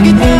music